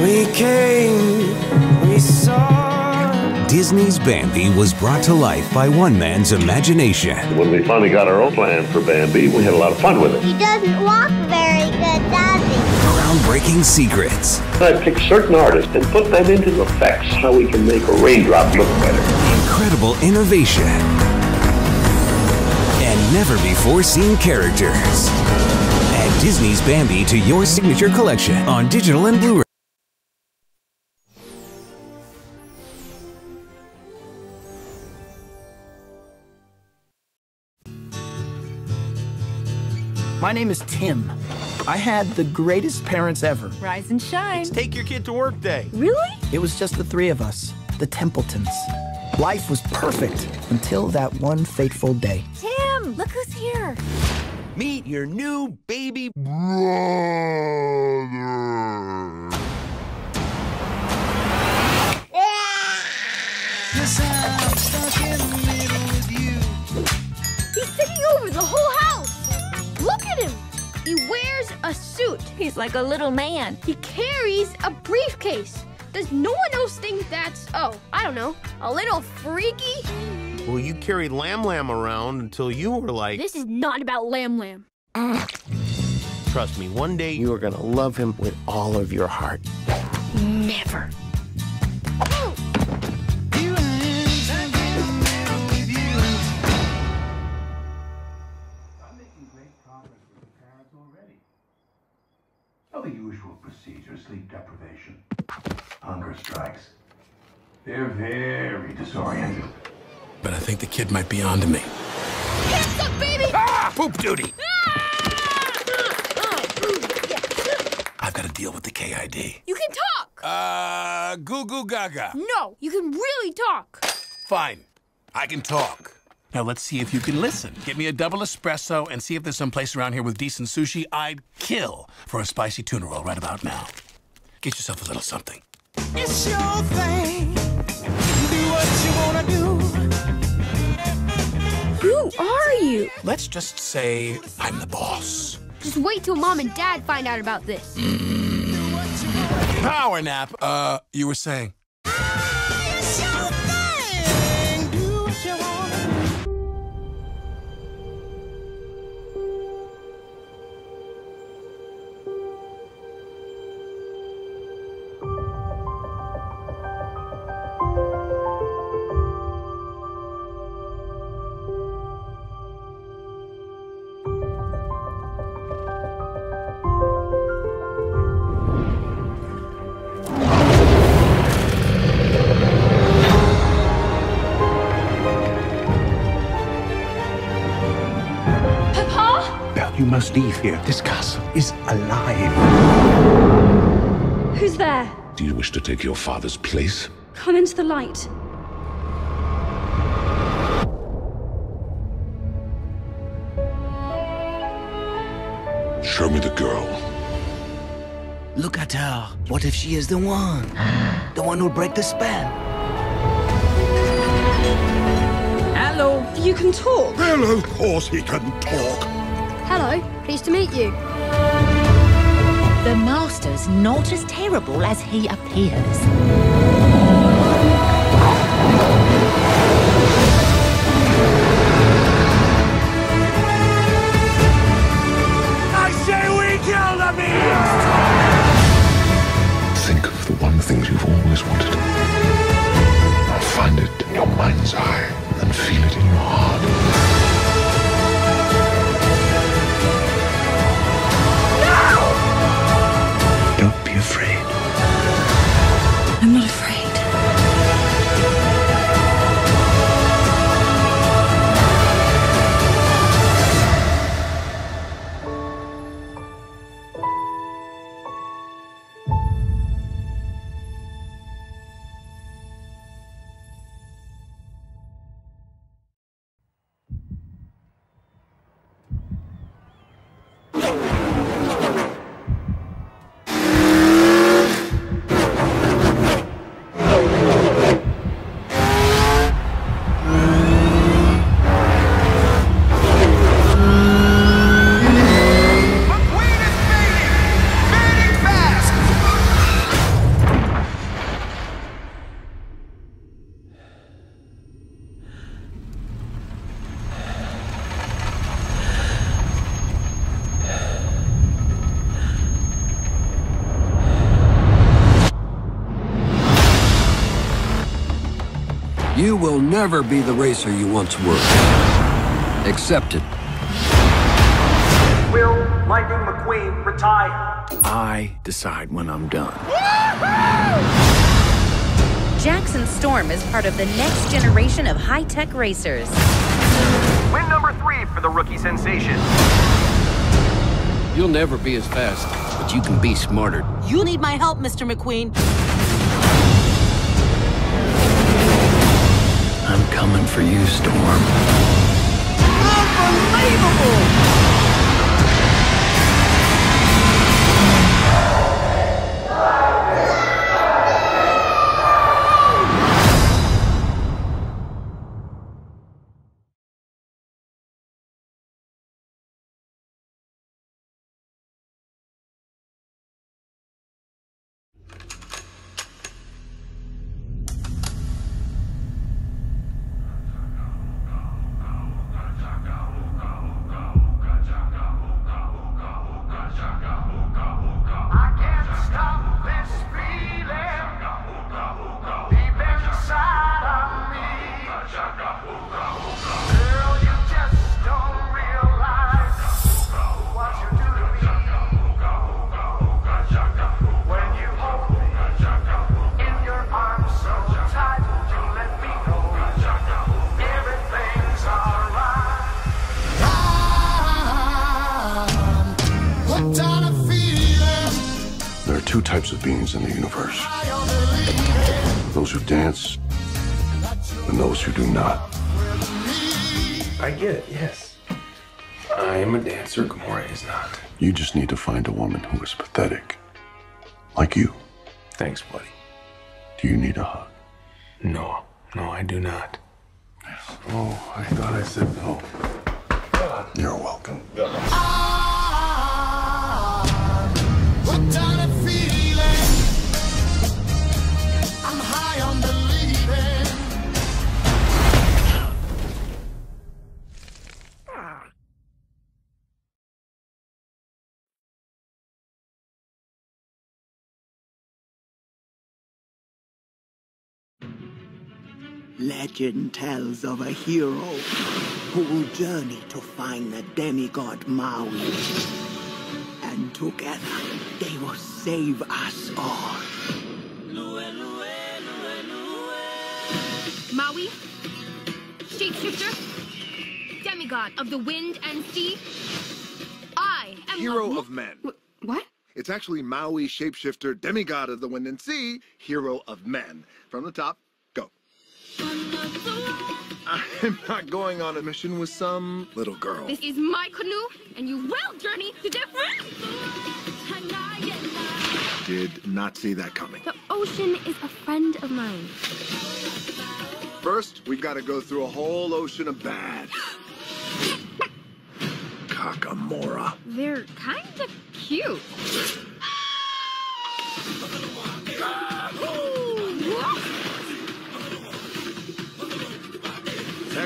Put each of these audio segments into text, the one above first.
We came, we saw. Disney's Bambi was brought to life by one man's imagination. When we finally got our own plan for Bambi, we had a lot of fun with it. He doesn't walk very good, does he? Groundbreaking secrets, I picked certain artists and put them into effects how we can make a raindrop look better. incredible innovation, and never before seen characters. Add Disney's Bambi to your signature collection on digital and Blu ray. My name is Tim. I had the greatest parents ever. Rise and shine. Take your kid to work day. Really? It was just the three of us, the Templetons. Life was perfect until that one fateful day. Tim, look who's here. Meet your new baby brother. He's taking over the whole wears a suit. He's like a little man. He carries a briefcase. Does no one else think that's, oh, I don't know, a little freaky? Well, you carried Lamb Lamb around until you were like, This is not about Lamb Lamb. trust me, one day you are gonna love him with all of your heart. Never. Well, the usual procedure, sleep deprivation, hunger strikes. They're very disoriented. But I think the kid might be onto me. Hands up, baby! Ah! Poop duty! Oh, I've got to deal with the KID. You can talk! Uh, goo goo gaga. No, you can really talk. Fine. I can talk. Now let's see if you can listen. Get me a double espresso and see if there's some place around here with decent sushi. I'd kill for a spicy tuna roll right about now. Get yourself a little something. It's your thing. Do what you wanna do. Who are you? Let's just say I'm the boss. Just wait till mom and dad find out about this. Power nap. Uh, you were saying? Must leave here. This castle is alive. Who's there? Do you wish to take your father's place? Come into the light. Show me the girl. Look at her. What if she is the one? The one who'll break the spell? Hello. You can talk. Well, of course he can talk. Hello, pleased to meet you. The master's not as terrible as he appears. You will never be the racer you once were. Accept it. Will Lightning McQueen retire? I decide when I'm done. Jackson Storm is part of the next generation of high-tech racers. Win number three for the rookie sensation. You'll never be as fast, but you can be smarter. You need my help, Mr. McQueen. Coming for you, Storm. Unbelievable! Two types of beings in the universe those who dance and those who do not. I get it, yes. I am a dancer, Gamora is not. You just need to find a woman who is pathetic. Like you. Thanks, buddy. Do you need a hug? No, no, I do not. Oh, I thought I said no. You're welcome. Legend tells of a hero who will journey to find the demigod Maui. And together they will save us all. Maui, shapeshifter, demigod of the wind and sea. I am Hero of men. What? It's actually Maui, shapeshifter, demigod of the wind and sea, hero of men. From the top, go. I'm not going on a mission with some little girl. This is my canoe, and you will journey to different. Did not see that coming. The ocean is a friend of mine. First, we've got to go through a whole ocean of bad. Kakamora. They're kind of cute.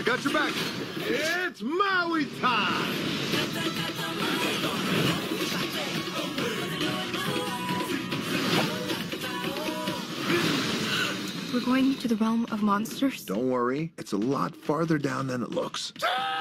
I got your back. It's Maui time. We're going to the realm of monsters. Don't worry, it's a lot farther down than it looks. Ah!